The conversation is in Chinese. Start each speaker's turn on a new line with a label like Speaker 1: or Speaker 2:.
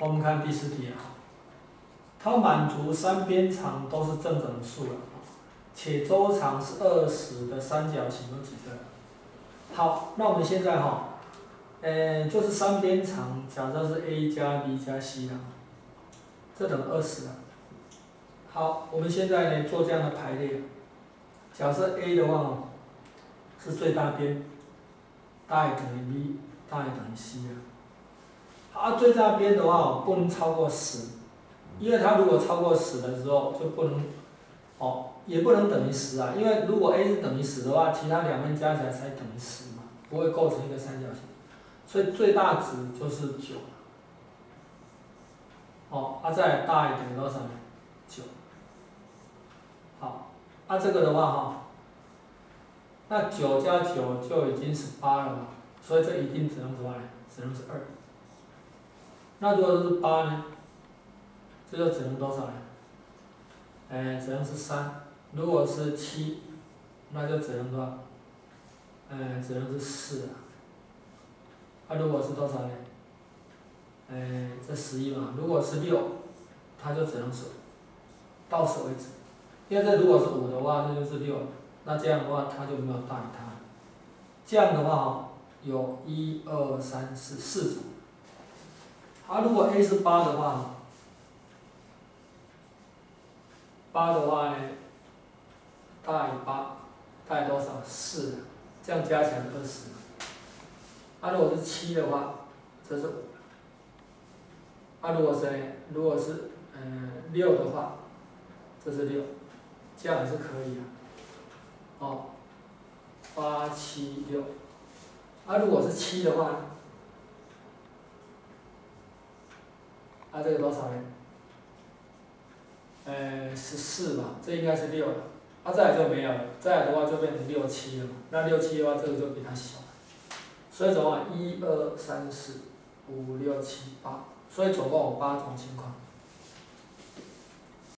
Speaker 1: 我们看第四题啊，它满足三边长都是正整数了，且周长是二十的三角形有几个？好，那我们现在哈，呃，就是三边长，假设是 a 加 b 加 c 啊，这等于二十啊。好，我们现在呢做这样的排列，假设 a 的话是最大边，大于等于 b，大于等于 c 啊。好，最大边的话不能超过十，因为它如果超过十的时候就不能，哦，也不能等于十啊，因为如果 a 是等于十的话，其他两边加起来才等于十嘛，不会构成一个三角形，所以最大值就是九。哦，啊再大一点多少呢？九。好，啊这个的话哈，那九加九就已经是八了嘛，所以这一定只能什么呢？只能是二。那如果是八呢？这就只能多少呢？哎，只能是三。如果是七，那就只能多少？哎，只能是四啊。那如果是多少呢？哎，这十一嘛。如果是六，它就只能是到此为止。因为这如果是五的话，那就是六。那这样的话，它就没有大于它。这样的话，有一二三四四组。啊，如果 a 是八的话，八的话呢，大于八，大于多少？四，这样加起来二十。啊，如果是七的话，这是五。啊，如果是呢？如果是嗯六的话，这是六，这样也是可以的。哦，八七六。啊，如果是七的话。啊，这个多少呢？呃，十四吧，这应该是六了。啊，再来就没有了，再来的话就变成六七了嘛。那六七的话，这个就比它小。所以总共一二三四五六七八，所以总共有八种情况。